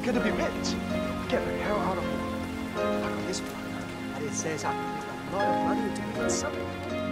I'm gonna be rich. Get the hell out of here. I got this one. And it says I can make a lot of money doing something.